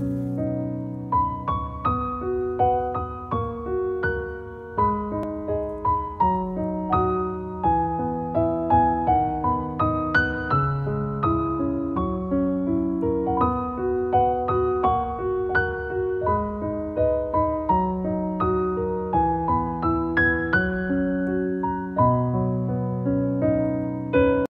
you